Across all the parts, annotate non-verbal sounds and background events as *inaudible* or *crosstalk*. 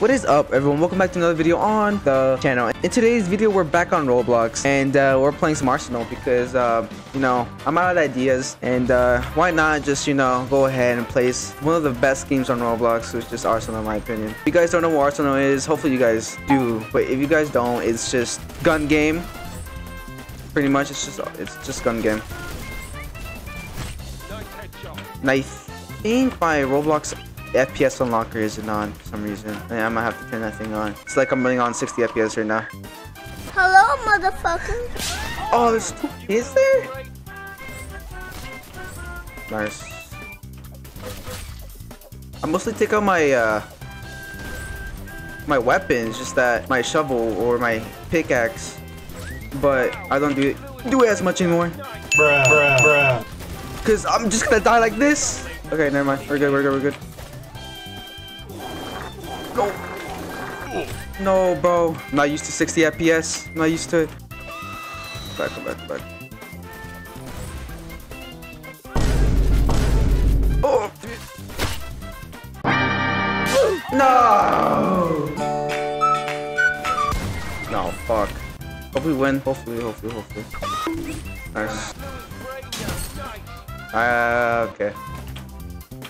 What is up everyone? Welcome back to another video on the channel. In today's video, we're back on Roblox and uh, we're playing some Arsenal because, uh, you know, I'm out of ideas and uh, why not just, you know, go ahead and place one of the best games on Roblox, which is just Arsenal in my opinion. If you guys don't know what Arsenal is, hopefully you guys do. But if you guys don't, it's just gun game. Pretty much, it's just, it's just gun game. And I think my Roblox FPS unlocker isn't on for some reason. And I might have to turn that thing on. It's like I'm running on 60 FPS right now. Hello, motherfucker. Oh, there's two kids there? Nice. I mostly take out my, uh, my weapons, just that my shovel or my pickaxe. But I don't do it, do it as much anymore. Bruh, bruh, bruh. Cause I'm just gonna die like this. Okay, never mind. We're good, we're good, we're good. No. No, bro. I'm not used to 60 FPS. I'm not used to it. Back, come back, come back. Oh. No. No, fuck. Hope we win. Hopefully, hopefully, hopefully. Nice. Uh, okay.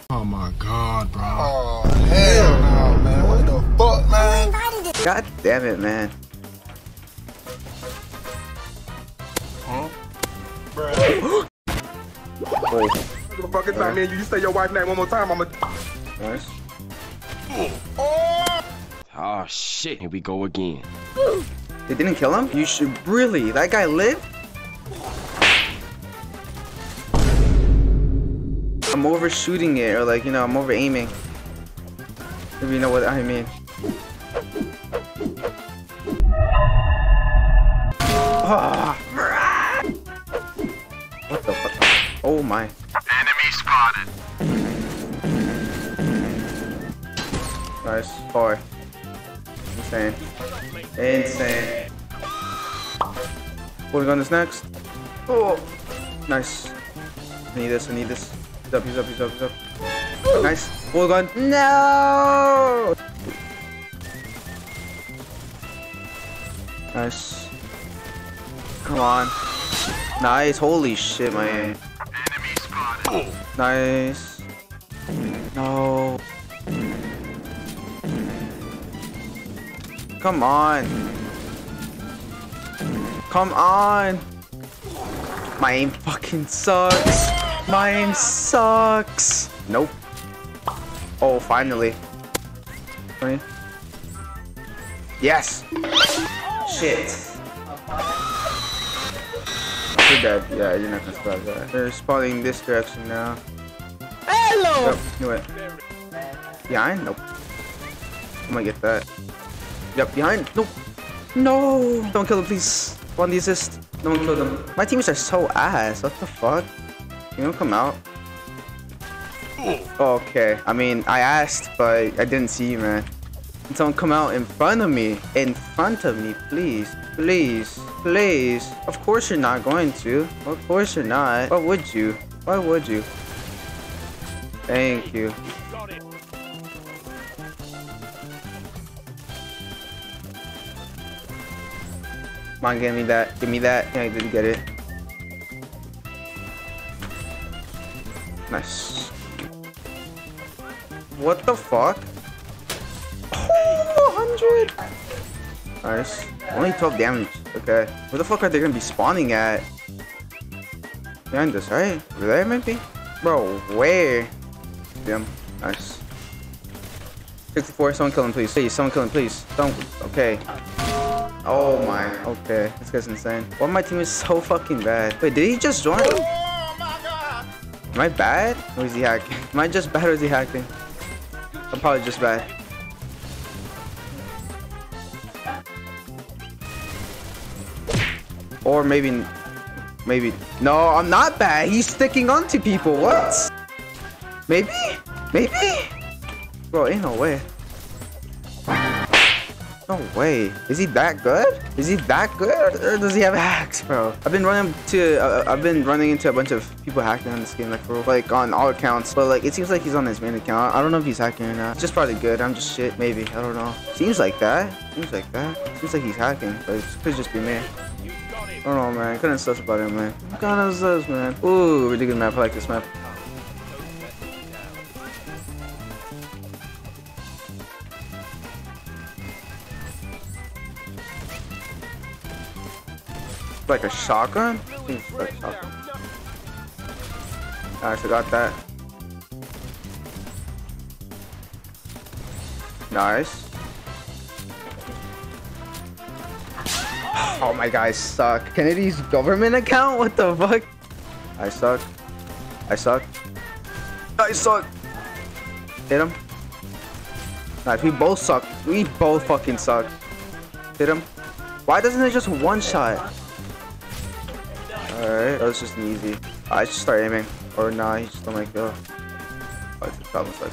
Oh my god, bro. Oh, hell no, man. What the fuck, man? God damn it, man. Bruh. Oh, Give a fuck not me you. You say your wife's name one more time, I'ma. nice. Oh ah, shit, here we go again. They didn't kill him? You should really. That guy lived? I'm overshooting it, or like, you know, I'm over aiming. If you know what I mean. What the fuck? Oh my. Enemy spotted. Nice. Four. Insane. Insane. Pulling on this next. Oh. Nice. I need this. I need this. He's up. He's up. He's up. He's up. Nice. Full gun. No. Nice. Come on. Nice. Holy shit, my man. Nice. No. Come on. Come on. My aim fucking sucks. My aim sucks. Nope. Oh, finally. Yes. Shit. You're dead. Yeah, you're not gonna survive that. They're spawning this direction now. Hello. Nope. Knew it. Behind? Nope. I'm gonna get that. Yep, behind. Nope. No. Don't kill them, please. One the assist. No one killed them. My teammates are so ass. What the fuck? You don't come out. Oh. Okay. I mean, I asked, but I didn't see you, man. Someone come out in front of me? In front of me, please. Please. Please. Of course you're not going to. Of course you're not. Why would you? Why would you? Thank you. Come on, give me that. Give me that. Yeah, I didn't get it. Nice. What the fuck? Oh, 100! Nice. Only 12 damage. Okay. Where the fuck are they gonna be spawning at? Behind us, right? Over there, maybe? Bro, where? Damn. Nice. 64, someone kill him, please. Please, someone kill him, please. Don't. Okay. Oh my. Okay. This guy's insane. Why my team is so fucking bad? Wait, did he just join? Oh my god! Am I bad? Or is he hacking? *laughs* Am I just bad or is he hacking? I'm probably just bad. Or maybe, maybe. No, I'm not bad. He's sticking onto people. What? Maybe? Maybe? Bro, ain't no way. No way. Is he that good? Is he that good? Or does he have hacks, bro? I've been running to, uh, I've been running into a bunch of people hacking on this game, like for like on all accounts. But like, it seems like he's on his main account. I don't know if he's hacking or not. Just probably good. I'm just shit, maybe. I don't know. Seems like that. Seems like that. Seems like he's hacking, but it could just be me. Don't know, man. Couldn't stuff about it, man. What kind of this, man? Ooh, really good map. I like this map. Like a shotgun? Like a shotgun. I got that. Nice. Oh my guys suck. Kennedy's government account? What the fuck? I suck. I suck. I suck. Hit him. Nice, we both suck. We both fucking suck. Hit him. Why doesn't it just one shot? Alright, that was just an easy. I should start aiming. Or nah, he just don't like go. Oh, it's a problem.